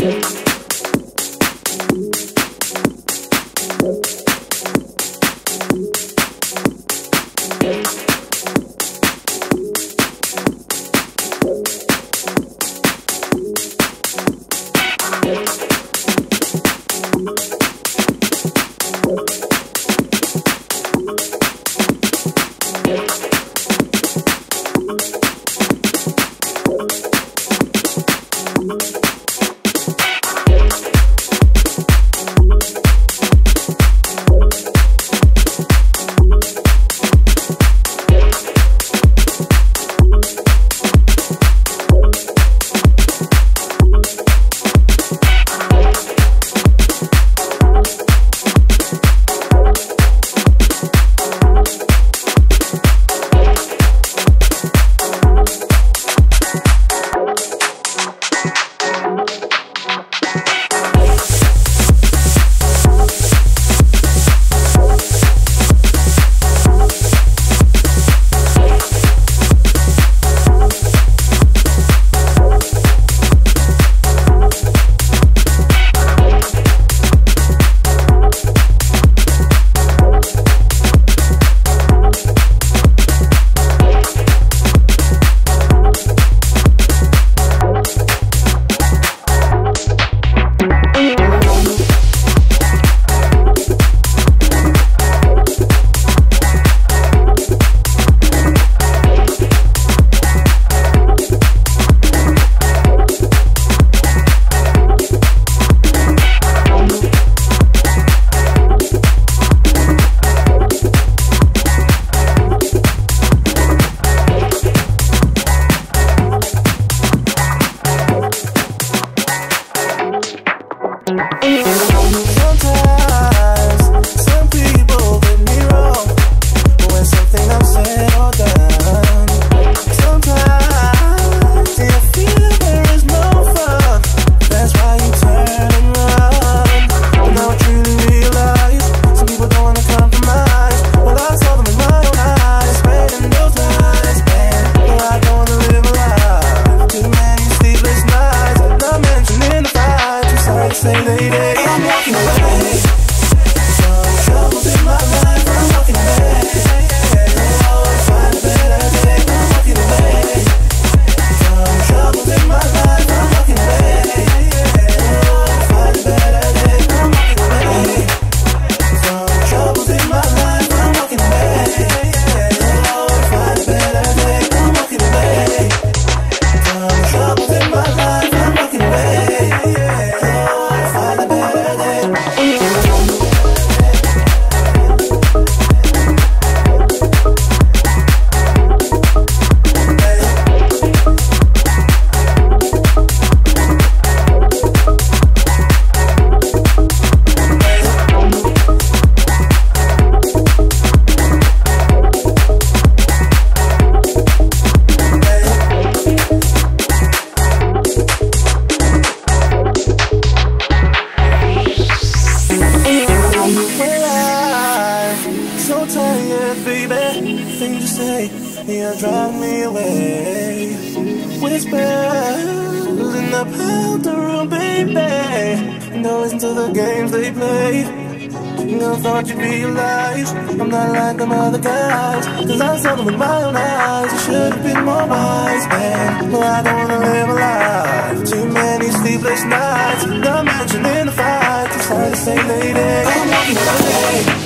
Yeah. things you say, yeah, drive me away. Whispers in the powder room, baby. No, listen to the games they play. No thought you'd realize I'm not like them other guys. Cause I saw them with my own eyes. You should've been more wise, man. No, I don't wanna live a lie. Too many sleepless nights. Not mentioning the fight. It's hard to say, lady. I'm walking away.